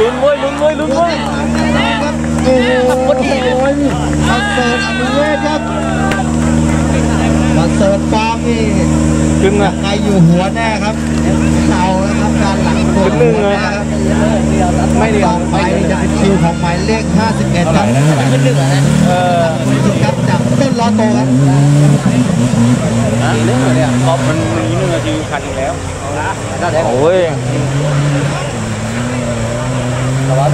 ลุ้นเว้ยลุ้นเว้ยลุ้นเว้ยโอ้โหประเสริฐอนุเวศครับประเสริฐฟาร์มนี่ขึ้นนะใครอยู่หัวแน่ครับเอาแล้วครับด้านหลังตัวขึ้นหนึ่งเลยครับไม่เดียวต่อไปจะเป็นคิวของหมายเลข 51ครับขึ้นหนึ่งแล้วนะเออคุณครับจากต้นล้อโตครับเรื่องอะไรอะครบมันมีหนึ่งนาทีคันแล้วโอ้ย แต่ว่า